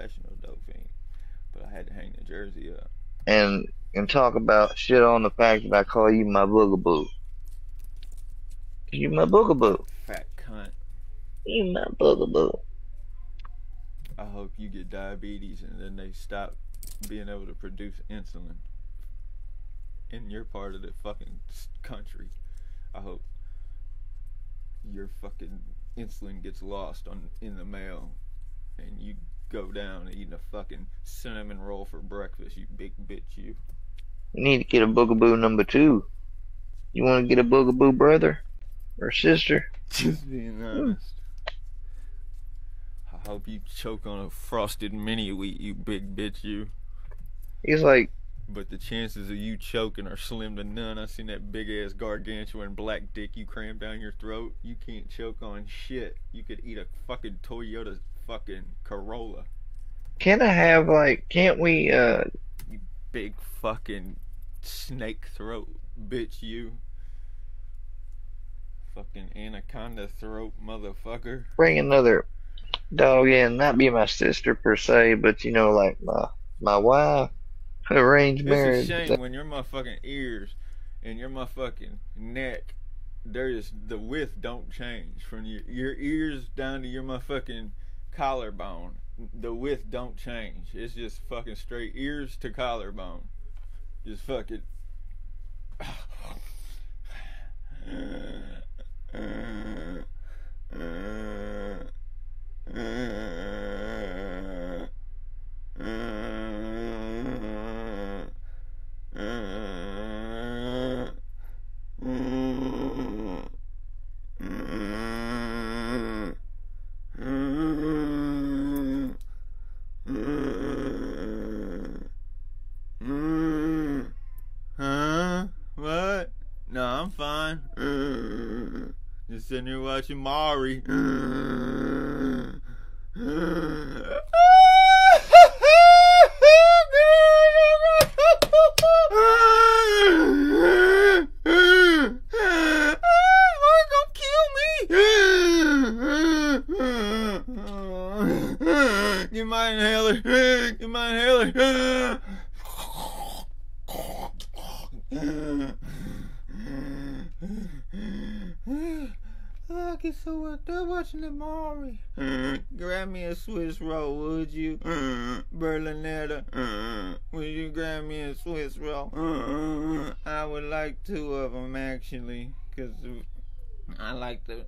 professional dope fiend, but I had to hang the jersey up. and and talk about shit on the fact that I call you my boogaboo. You my boogaboo. Fat cunt. You my boogaboo. I hope you get diabetes and then they stop being able to produce insulin in your part of the fucking country. I hope your fucking insulin gets lost on in the mail and you go down eating a fucking cinnamon roll for breakfast, you big bitch you. You need to get a boogaboo number two. You want to get a boogaboo brother or sister? Just being hmm. honest. I hope you choke on a frosted mini wheat, you big bitch you. He's like, But the chances of you choking are slim to none. I seen that big ass gargantuan black dick you cram down your throat. You can't choke on shit. You could eat a fucking Toyota fucking Corolla. can I have like, can't we? uh Big fucking snake throat, bitch you. Fucking anaconda throat, motherfucker. bring another dog in? Not be my sister per se, but you know, like my my wife, arranged marriage. It's a shame when your motherfucking ears and your motherfucking neck, there's the width don't change from your your ears down to your motherfucking collarbone. The width don't change. It's just fucking straight ears to collarbone. Just fucking. Huh? No, I'm fine. Just sitting here watching Maury. Get my inhaler. Get my inhaler. Get so worked up watching the Maury. Mm-hmm. grab me a Swiss roll, would you? Mm-hmm. Berlinetta. Mm-hmm. Would you grab me a Swiss roll? I would like two of them actually, cause I like the.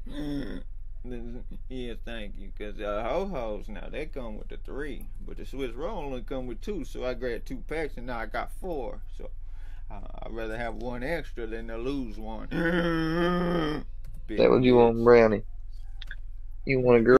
the- Yeah, thank you. Cause uh, ho hos now they come with the three, but the Swiss roll only come with two. So I grabbed two packs and now I got four. So uh, I'd rather have one extra than to lose one. That what you want, Brownie? You want a girl?